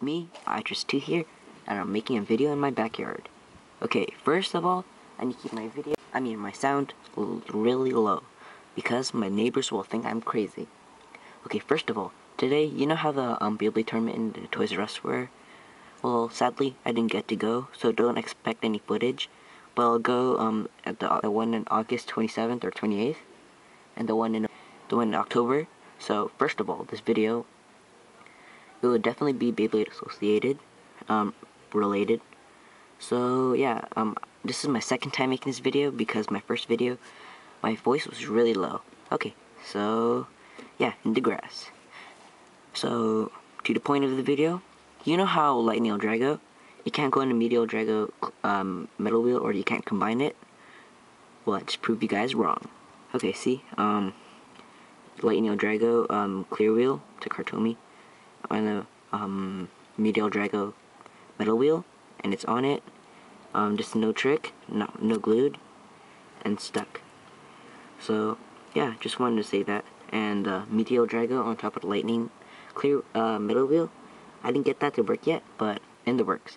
me, iTris2 here, and I'm making a video in my backyard. Okay, first of all, I need to keep my video, I mean my sound, really low, because my neighbors will think I'm crazy. Okay, first of all, today, you know how the um, Beyblade tournament in the Toys R Us were? Well, sadly, I didn't get to go, so don't expect any footage, but I'll go um, at the, the one in August 27th or 28th, and the one in the one in October. So, first of all, this video it would definitely be Beyblade associated, um, related. So yeah, um, this is my second time making this video because my first video, my voice was really low. Okay, so yeah, in the grass. So to the point of the video, you know how Lightning Drago, you can't go into Meteor Drago um, metal wheel or you can't combine it. Well, I just you guys wrong. Okay, see, um, Lightning Drago um, clear wheel to Cartomi on the um, Meteor Drago metal wheel, and it's on it. Um, just no trick, no, no glued, and stuck. So, yeah, just wanted to say that. And uh, Meteor Drago on top of the lightning clear uh, metal wheel. I didn't get that to work yet, but in the works.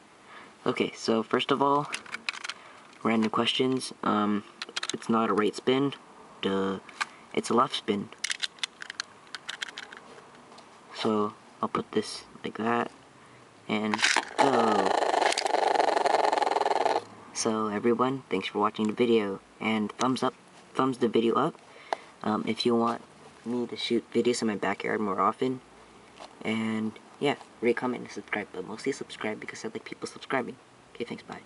Okay, so first of all, random questions. Um, it's not a right spin. Duh. It's a left spin. So, I'll put this like that and go. So everyone, thanks for watching the video and thumbs up, thumbs the video up um, if you want me to shoot videos in my backyard more often. And yeah, rate, comment, and subscribe, but mostly subscribe because I like people subscribing. Okay, thanks, bye.